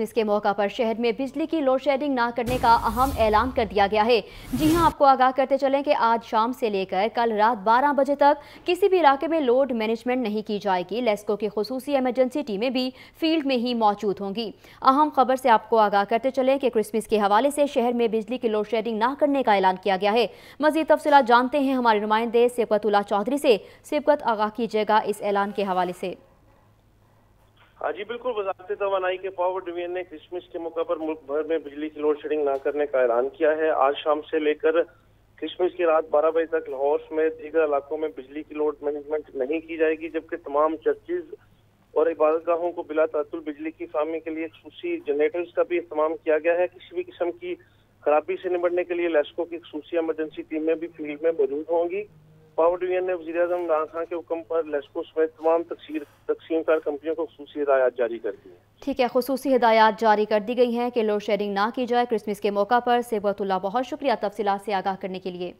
Christmas کے موقع پر شہر میں بجلی کی لوڈ شیڈنگ نہ کرنے کا اہم اعلان کر دیا گیا ہے۔ جی ہاں آپ کو آگاہ کرتے چلیں کہ آج شام سے لے کر کل رات بارہ بجے تک کسی بھی علاقے میں لوڈ مینجمنٹ نہیں کی جائے گی۔ لیسکو کی خصوصی ایمرجنسی ٹیمیں بھی فیلڈ میں ہی موجود ہوں گی۔ اہم خبر سے آپ کو آگاہ کرتے چلیں کہ کرسمس کے حوالے سے شہر میں بجلی کی لوڈ شیڈنگ نہ کرنے کا اعلان کیا گیا ہے۔ مزید تفصیلات جانتے ہیں ہمارے نمائندے سبقت اللہ چودھری سے۔ سبقت آگاہ کیجیے گا اس اعلان کے حوالے سے۔ ہاں جی بالکل وزارت توانائی کے پاور ڈویژن نے کرسمس کے موقع پر ملک بھر میں بجلی کی لوڈ شیڈنگ نہ کرنے کا اعلان کیا ہے۔ آج شام سے لے کر کرسمس کی رات بارہ بجے تک لاہور میں دیگر علاقوں میں بجلی کی لوڈ مینجمنٹ نہیں کی جائے گی، جبکہ تمام چرچز اور عبادت گاہوں کو بلا تعطل بجلی کی فراہمی کے لیے خصوصی جنریٹرز کا بھی اہتمام کیا گیا ہے۔ کسی بھی قسم کی خرابی سے نمٹنے کے لیے لیسکو کی خصوصی ایمرجنسی ٹیمیں بھی فیلڈ میں موجود ہوں گی۔ پاور ڈویژن نے وزیر اعظم عمران خان کے حکم پر لیسکو سمیت تمام تقسیم کار کمپنیوں کو خصوصی ہدایات جاری کر دی ہیں۔ ٹھیک ہے، خصوصی ہدایات جاری کر دی گئی ہیں کہ لوڈ شیڈنگ نہ کی جائے۔ کرسمس کے موقع پر سیبت اللہ بہت شکریہ تفصیلات سے آگاہ کرنے کے لیے۔